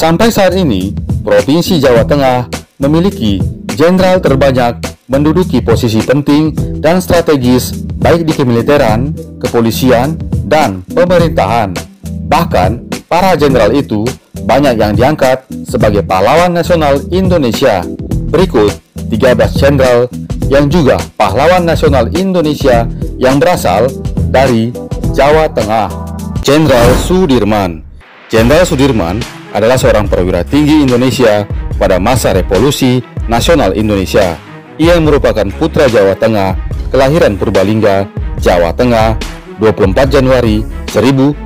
Sampai saat ini, Provinsi Jawa Tengah memiliki jenderal terbanyak menduduki posisi penting dan strategis baik di kemiliteran, kepolisian, dan pemerintahan. Bahkan, para jenderal itu banyak yang diangkat sebagai pahlawan nasional Indonesia. Berikut 13 jenderal yang juga pahlawan nasional Indonesia yang berasal dari Jawa Tengah. Jenderal Sudirman Jenderal Sudirman adalah seorang perwira tinggi Indonesia pada masa Revolusi Nasional Indonesia. Ia merupakan putra Jawa Tengah, kelahiran Purbalingga, Jawa Tengah, 24 Januari 1916.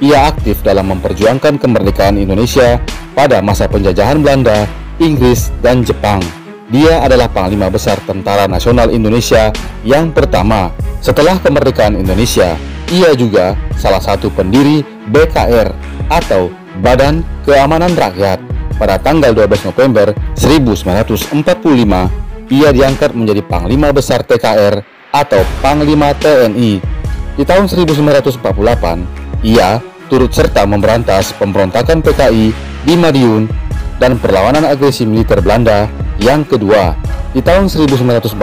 Ia aktif dalam memperjuangkan kemerdekaan Indonesia pada masa penjajahan Belanda, Inggris, dan Jepang. Dia adalah Panglima Besar Tentara Nasional Indonesia yang pertama setelah kemerdekaan Indonesia. Ia juga salah satu pendiri BKR atau Badan Keamanan Rakyat. Pada tanggal 12 November 1945, ia diangkat menjadi Panglima Besar TKR atau Panglima TNI. Di tahun 1948, ia turut serta memberantas pemberontakan PKI di Madiun dan perlawanan agresi militer Belanda yang kedua. Di tahun 1949,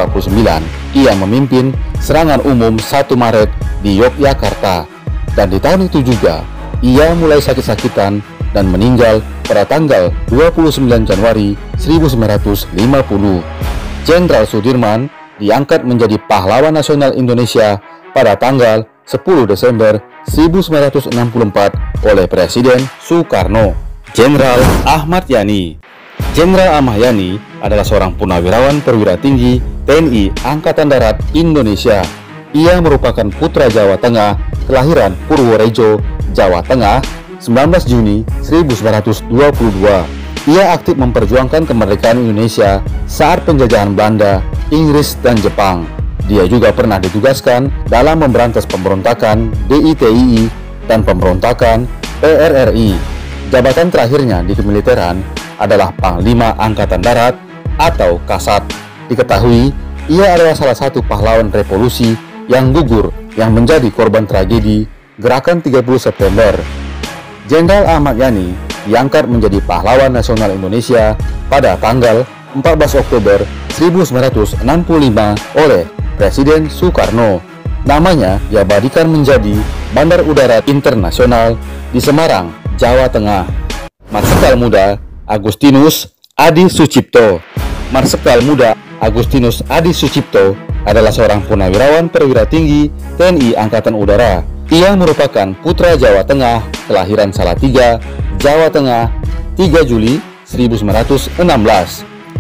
ia memimpin serangan umum 1 Maret di Yogyakarta. Dan di tahun itu juga, ia mulai sakit-sakitan dan meninggal pada tanggal 29 Januari 1950. Jenderal Sudirman diangkat menjadi pahlawan nasional Indonesia pada tanggal 10 Desember 1964 oleh Presiden Soekarno. Jenderal Ahmad Yani Jenderal Ahmad Yani adalah seorang purnawirawan perwira tinggi TNI Angkatan Darat Indonesia. Ia merupakan putra Jawa Tengah, kelahiran Purworejo, Jawa Tengah, 19 Juni 1922. Ia aktif memperjuangkan kemerdekaan Indonesia saat penjajahan Belanda, Inggris, dan Jepang. Dia juga pernah ditugaskan dalam memberantas pemberontakan DITII dan pemberontakan PRRI. Jabatan terakhirnya di kemiliteran adalah Panglima Angkatan Darat atau Kasat. Diketahui, ia adalah salah satu pahlawan revolusi yang gugur yang menjadi korban tragedi Gerakan 30 September. Jenderal Ahmad Yani diangkat menjadi pahlawan nasional Indonesia pada tanggal 14 Oktober 1965 oleh Presiden Soekarno. Namanya diabadikan menjadi Bandar Udara Internasional di Semarang, Jawa Tengah. Marsikal Muda Agustinus Adi Sucipto. Marsikal Muda Agustinus Adi Sucipto adalah seorang purnawirawan perwira tinggi TNI Angkatan Udara. Ia merupakan putra Jawa Tengah, kelahiran Salatiga, Jawa Tengah, 3 Juli 1916.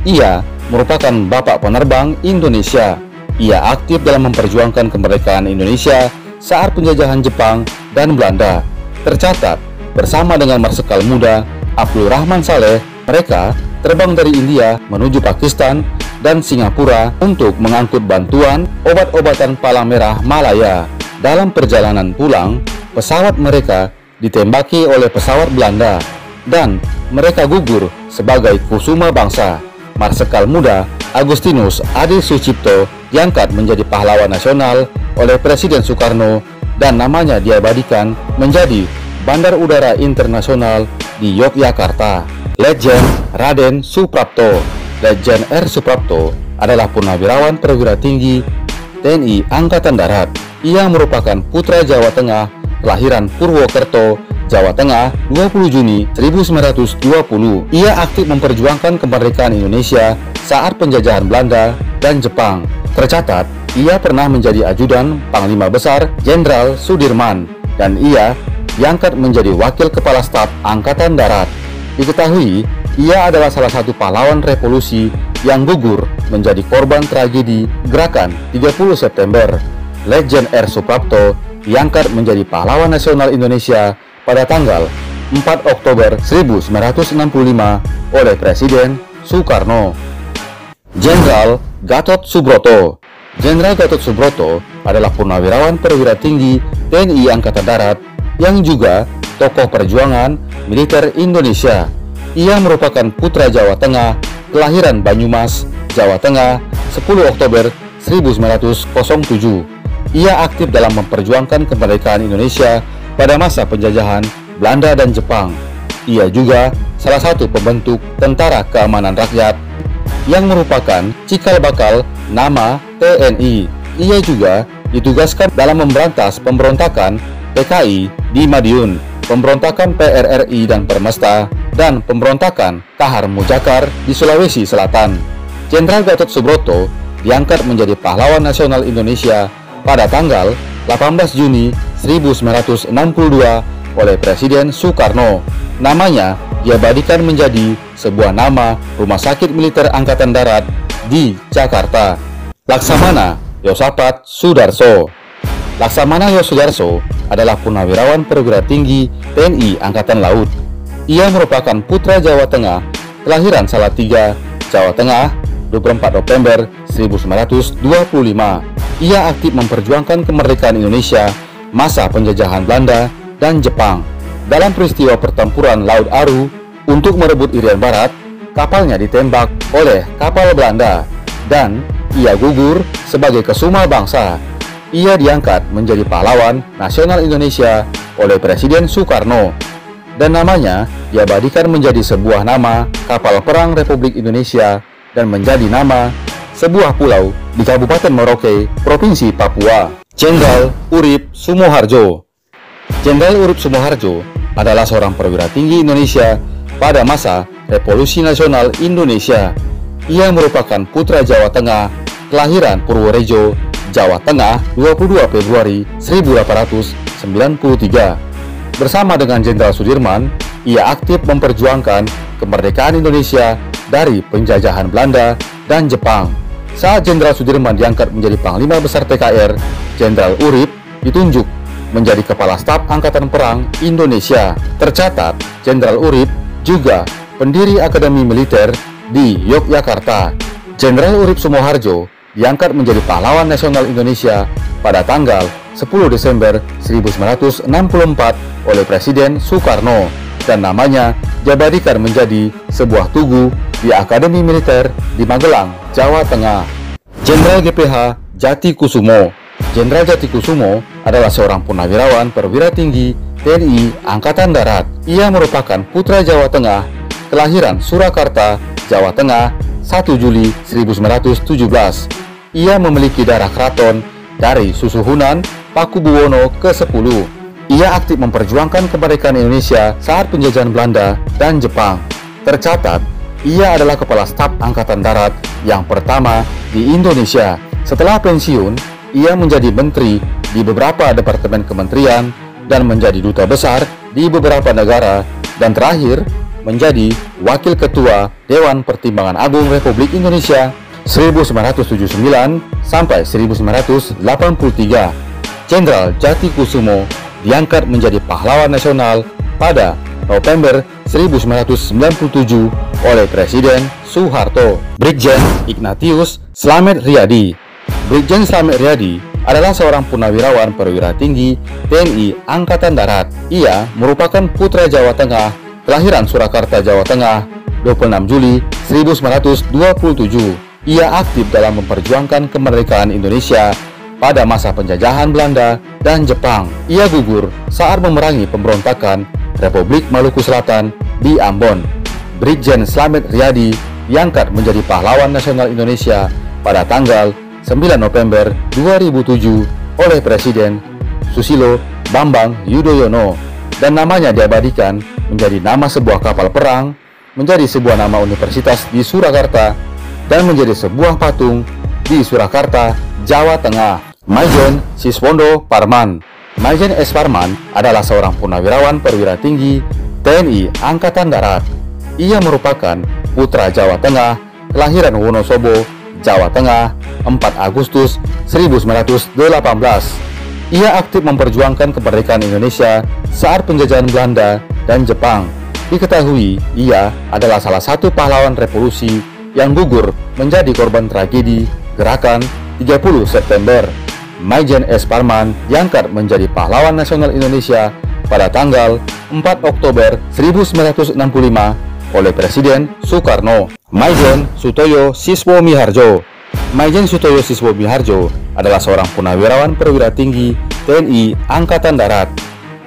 Ia merupakan bapak penerbang Indonesia. Ia aktif dalam memperjuangkan kemerdekaan Indonesia saat penjajahan Jepang dan Belanda. Tercatat, bersama dengan Marsikal Muda Abdul Rahman Saleh, mereka terbang dari India menuju Pakistan dan Singapura untuk mengangkut bantuan obat-obatan palang merah Malaya. Dalam perjalanan pulang, pesawat mereka ditembaki oleh pesawat Belanda dan mereka gugur sebagai kusuma bangsa. Marsekal muda Agustinus Adi Sucipto diangkat menjadi pahlawan nasional oleh Presiden Soekarno dan namanya diabadikan menjadi Bandar Udara Internasional di Yogyakarta. Legend Raden Suprapto Legend R. Suprapto adalah purnawirawan perwira tinggi TNI Angkatan Darat. Ia merupakan putra Jawa Tengah, kelahiran Purwokerto, Jawa Tengah 20 Juni 1920. Ia aktif memperjuangkan kemerdekaan Indonesia saat penjajahan Belanda dan Jepang. Tercatat, ia pernah menjadi ajudan Panglima Besar Jenderal Sudirman dan ia diangkat menjadi Wakil Kepala Staf Angkatan Darat. Diketahui, ia adalah salah satu pahlawan revolusi yang gugur menjadi korban tragedi Gerakan 30 September. Legend R. Suprapto diangkat menjadi pahlawan nasional Indonesia pada tanggal 4 Oktober 1965 oleh Presiden Soekarno. Jenderal Gatot Subroto Jenderal Gatot Subroto adalah purnawirawan perwira tinggi TNI Angkatan Darat yang juga tokoh perjuangan militer Indonesia. Ia merupakan putra Jawa Tengah, kelahiran Banyumas, Jawa Tengah, 10 Oktober 1907. Ia aktif dalam memperjuangkan kemerdekaan Indonesia pada masa penjajahan Belanda dan Jepang. Ia juga salah satu pembentuk Tentara Keamanan Rakyat yang merupakan cikal bakal nama TNI. Ia juga ditugaskan dalam memberantas pemberontakan PKI di Madiun, pemberontakan PRRI dan Permesta, dan pemberontakan Kahar Mujakar di Sulawesi Selatan. Jenderal Gatot Subroto diangkat menjadi pahlawan nasional Indonesia pada tanggal 18 Juni 1962 oleh Presiden Soekarno. Namanya diabadikan menjadi sebuah nama Rumah Sakit Militer Angkatan Darat di Jakarta. Laksamana Yosapat Sudarso Laksamana Yosudarso adalah punawirawan perwira tinggi TNI Angkatan Laut. Ia merupakan putra Jawa Tengah, kelahiran Salatiga, Jawa Tengah, 24 November 1925. Ia aktif memperjuangkan kemerdekaan Indonesia masa penjajahan Belanda dan Jepang. Dalam peristiwa pertempuran Laut Aru untuk merebut Irian Barat, kapalnya ditembak oleh kapal Belanda dan ia gugur sebagai kesuma bangsa. Ia diangkat menjadi pahlawan nasional Indonesia oleh Presiden Soekarno dan namanya diabadikan menjadi sebuah nama kapal perang Republik Indonesia dan menjadi nama sebuah pulau di Kabupaten Merauke, Provinsi Papua. Jenderal Urip Sumoharjo Jenderal Urip Sumoharjo adalah seorang perwira tinggi Indonesia pada masa Revolusi Nasional Indonesia. Ia merupakan putra Jawa Tengah, kelahiran Purworejo, Jawa Tengah 22 Februari 1893. Bersama dengan Jenderal Sudirman, ia aktif memperjuangkan kemerdekaan Indonesia dari penjajahan Belanda dan Jepang. Saat Jenderal Sudirman diangkat menjadi Panglima Besar TKR, Jenderal Urip ditunjuk menjadi Kepala Staf Angkatan Perang Indonesia. Tercatat, Jenderal Urip juga pendiri Akademi Militer di Yogyakarta. Jenderal Urip Sumoharjo diangkat menjadi pahlawan nasional Indonesia pada tanggal 10 Desember 1964 oleh Presiden Soekarno dan namanya diabadikan menjadi sebuah tugu di Akademi Militer di Magelang, Jawa Tengah. Jenderal GPH Jati Kusumo Jenderal Jati Kusumo adalah seorang purnawirawan perwira tinggi TNI Angkatan Darat. Ia merupakan putra Jawa Tengah, kelahiran Surakarta, Jawa Tengah, 1 Juli 1917. Ia memiliki darah keraton dari Susuhunan Pakubuwono ke-10. Ia aktif memperjuangkan kemerdekaan Indonesia saat penjajahan Belanda dan Jepang. Tercatat, ia adalah kepala staf Angkatan Darat yang pertama di Indonesia. Setelah pensiun, ia menjadi menteri di beberapa departemen kementerian dan menjadi duta besar di beberapa negara dan terakhir menjadi wakil ketua Dewan Pertimbangan Agung Republik Indonesia 1979 sampai 1983. Jenderal Jati Kusumo diangkat menjadi pahlawan nasional pada November 1997 oleh Presiden Soeharto. Brigjen Ignatius Slamet Riyadi Brigjen Slamet Riyadi adalah seorang purnawirawan perwira tinggi TNI Angkatan Darat. Ia merupakan putra Jawa Tengah, kelahiran Surakarta, Jawa Tengah, 26 Juli 1927. Ia aktif dalam memperjuangkan kemerdekaan Indonesia pada masa penjajahan Belanda dan Jepang. Ia gugur saat memerangi pemberontakan Republik Maluku Selatan di Ambon. Brigjen Slamet Riyadi diangkat menjadi pahlawan nasional Indonesia pada tanggal 9 November 2007 oleh Presiden Susilo Bambang Yudhoyono dan namanya diabadikan menjadi nama sebuah kapal perang, menjadi sebuah nama universitas di Surakarta, dan menjadi sebuah patung di Surakarta, Jawa Tengah. Majen Siswondo Parman Majen S. Parman adalah seorang purnawirawan perwira tinggi TNI Angkatan Darat. Ia merupakan putra Jawa Tengah, kelahiran Wonosobo, Jawa Tengah, 4 Agustus 1918. Ia aktif memperjuangkan kemerdekaan Indonesia saat penjajahan Belanda dan Jepang. Diketahui, ia adalah salah satu pahlawan revolusi yang gugur menjadi korban tragedi gerakan 30 September. Maijen S. Parman diangkat menjadi pahlawan nasional Indonesia pada tanggal 4 Oktober 1965 oleh Presiden Soekarno. Maijen Sutoyo Siswo Miharjo Maijen Sutoyo Siswo Miharjo adalah seorang punawirawan perwira tinggi TNI Angkatan Darat.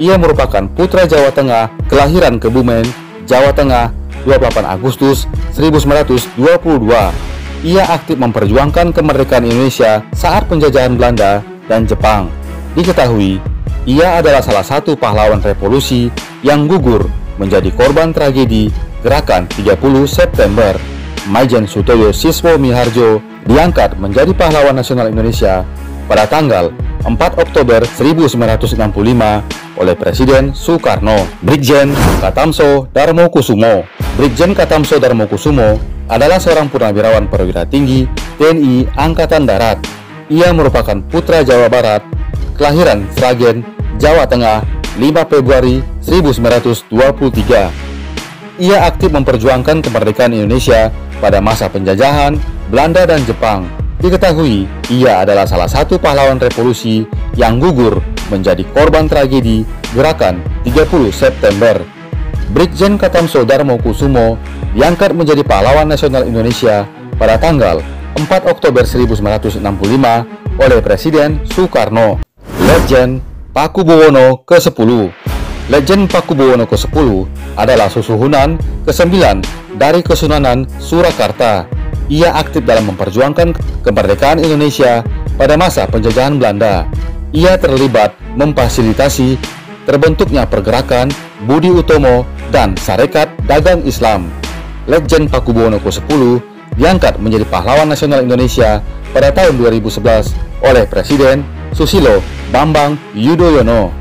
Ia merupakan putra Jawa Tengah, kelahiran Kebumen, Jawa Tengah, 28 Agustus 1922. Ia aktif memperjuangkan kemerdekaan Indonesia saat penjajahan Belanda dan Jepang. Diketahui, ia adalah salah satu pahlawan revolusi yang gugur menjadi korban tragedi Gerakan 30 September. Maijen Sutoyo Siswo Miharjo diangkat menjadi pahlawan nasional Indonesia pada tanggal 4 Oktober 1965 oleh Presiden Soekarno. Brigjen Katamso Darmo Kusumo Brigjen Katamso Darmo Kusumo adalah seorang purnawirawan perwira tinggi TNI Angkatan Darat. Ia merupakan putra Jawa Barat, kelahiran Sragen, Jawa Tengah, 5 Februari 1923. Ia aktif memperjuangkan kemerdekaan Indonesia pada masa penjajahan Belanda dan Jepang. Diketahui, ia adalah salah satu pahlawan revolusi yang gugur menjadi korban tragedi Gerakan 30 September. Brigjen Katamso Darmo Kusumo diangkat menjadi pahlawan nasional Indonesia pada tanggal 4 Oktober 1965 oleh Presiden Soekarno. Legend Pakubuwono ke-10 Legend Pakubuwono ke-10 adalah susuhunan ke-9 dari Kesunanan Surakarta. Ia aktif dalam memperjuangkan kemerdekaan Indonesia pada masa penjajahan Belanda. Ia terlibat memfasilitasi terbentuknya pergerakan Budi Utomo dan Sarekat Dagang Islam. Legend Pakubuwono ke-10 diangkat menjadi pahlawan nasional Indonesia pada tahun 2011 oleh Presiden Susilo Bambang Yudhoyono.